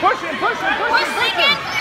Push him, push him, push him, push him.